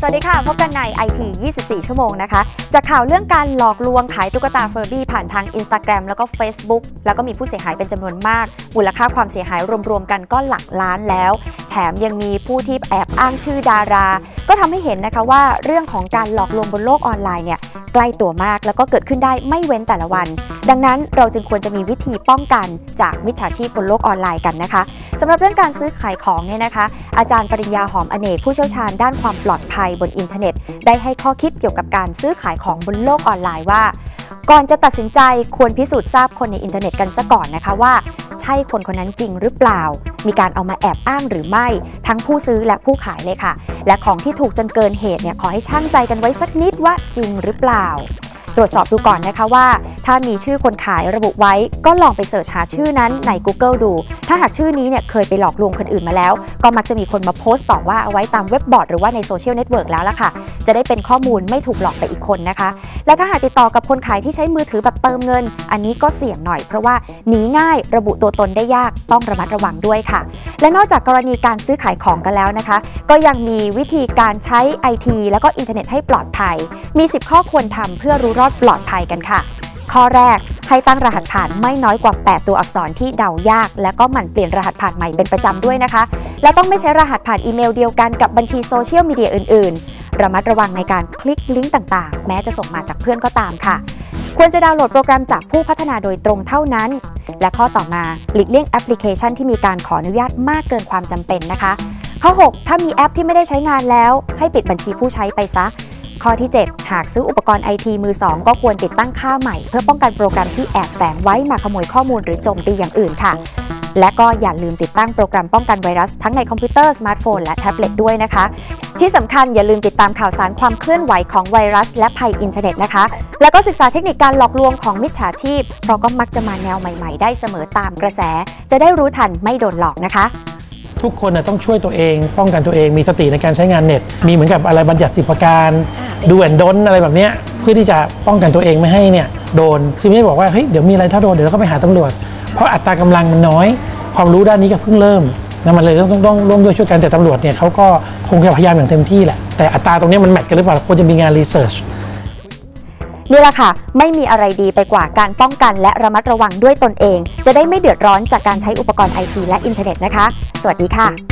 สวัสดีค่ะ พบกันใน IT 24 ชั่วโมงนะคะ จากข่าวเรื่องการหลอกลวงขายตุ๊กตาเฟอร์บี้ผ่านทาง Instagram แล้วก็ Facebook แล้วก็มีผู้เสียหายเป็นจำนวนมาก มูลค่าความเสียหายรวมๆกันก็หลักล้านแล้ว แถมยังมีผู้ที่แอบอ้างชื่อดารา ก็ทำให้เห็นนะคะว่าเรื่องของการหลอกลวงบนโลกออนไลน์เนี่ยใกล้ตัวมากแล้วก็เกิดขึ้นได้ไม่เว้นแต่ละวัน ดังนั้นเราจึงควรจะมีวิธีป้องกันจากมิจฉาชีพบนโลกออนไลน์กันนะคะสำหรับเรื่องการซื้อขายของเนี่ยนะคะ อาจารย์ปริญญาหอมเอนกผู้เชี่ยวชาญด้านความปลอดภัยบนอินเทอร์เน็ต ได้ให้ข้อคิดเกี่ยวกับการซื้อขายของบนโลกออนไลน์ว่า ก่อนจะตัดสินใจควรพิสูจน์ทราบคนในอินเทอร์เน็ตกันซะก่อนนะคะว่า ใช่คนคนนั้นจริงหรือเปล่า มีการเอามาแอบอ้างหรือไม่ ทั้งผู้ซื้อและผู้ขายเลยค่ะ และของที่ถูกจนเกินเหตุเนี่ยขอให้ชั่งใจกันไว้สักนิดว่าจริงหรือเปล่า ตรวจสอบดูก่อนนะคะว่า ถ้ามีชื่อคนขายระบุไว้ ก็ลองไป search หาชื่อนั้นใน Google ดู ถ้าหากชื่อนี้เนี่ยเคยไปหลอกลวงคนอื่นมาแล้ว ก็มักจะมีคนมาโพสต์ต่อว่าเอาไว้ตามเว็บบอร์ดหรือว่าใน social network แล้วล่ะค่ะ จะได้เป็นข้อมูลไม่ถูกหลอกไปอีกคนนะคะ และถ้าหากติดต่อกับคนขายที่ใช้มือถือแบบเติมเงิน อันนี้ก็เสี่ยงหน่อยเพราะว่าหนีง่ายระบุตัวตนได้ยากต้องระมัดระวังด้วยค่ะ และนอกจากกรณีการซื้อขายของกันแล้วนะคะ ก็ยังมีวิธีการใช้ไอทีแล้วก็อินเทอร์เน็ตให้ปลอดภัย มี 10 ข้อควรทำเพื่อรู้รอดปลอดภัยกันค่ะ ข้อแรกให้ตั้งรหัสผ่านไม่น้อยกว่า 8 ตัวอักษรที่เดายาก และก็หมั่นเปลี่ยนรหัสผ่านใหม่เป็นประจำด้วยนะคะ และต้องไม่ใช้รหัสผ่านอีเมลเดียวกันกับบัญชีโซเชียลมีเดียอื่นๆ ระมัดระวังในการคลิกลิงก์ต่างๆ แม้จะส่งมาจากเพื่อนก็ตามค่ะ ควรจะดาวน์โหลดโปรแกรมจากผู้พัฒนาโดยตรงเท่านั้น และข้อต่อมาหลีกเลี่ยงแอปพลิเคชันที่มีการขออนุญาตมากเกินความจำเป็นนะคะ ข้อ 6 ถ้ามีแอปที่ไม่ได้ใช้งานแล้ว ให้ปิดบัญชีผู้ใช้ไปซะข้อที่ 7 หากซื้ออุปกรณ์ไอทีมือ 2 ก็ควรติดตั้งค่าใหม่ เพื่อป้องกันโปรแกรมที่แอบแฝงไว้มาขโมยข้อมูลหรือโจมตีอย่างอื่นค่ะ และก็อย่าลืมติดตั้งโปรแกรมป้องกันไวรัส ทั้งในคอมพิวเตอร์ สมาร์ทโฟน และแท็บเล็ตด้วยนะคะ ที่สำคัญอย่าลืมติดตามข่าวสารความเคลื่อนไหวของไวรัส และภัยอินเทอร์เน็ตนะคะ แล้วก็ศึกษาเทคนิคการหลอกลวงของมิจฉาชีพ เพราะก็มักจะมาแนวใหม่ ๆ ได้เสมอตามกระแส จะได้รู้ทันไม่โดนหลอกนะคะทุกคนนะต้องช่วยตัวเอง ป้องกันตัวเองมีสติในการใช้งานเน็ต มีเหมือนกับอะไรบัญญัติสิบประการดูแอนดนอะไรแบบเนี้ยเพื่อที่จะป้องกันตัวเองไม่ให้เนี่ยโดนคือไม่ได้บอกว่าเฮ้ยเดี๋ยวมีอะไรถ้าโดนเดี๋ยวเราก็ไปหาตำรวจ เพราะอัตรากำลังมันน้อย ความรู้ด้านนี้ก็เพิ่งเริ่ม นะมันเลยต้องต้องต้องร่วมด้วยช่วยกันแต่ตำรวจเนี่ยเขาก็คงจะพยายามอย่างเต็มที่แหละ แต่อัตราตรงนี้มันแมทกันหรือเปล่าควรจะมีงานรีเสิร์ชนี่แหละค่ะ ไม่มีอะไรดีไปกว่าการป้องกันและระมัดระวังด้วยตนเอง จะได้ไม่เดือดร้อนจากการใช้อุปกรณ์ไอทีและอินเทอร์เน็ตนะคะ สวัสดีค่ะ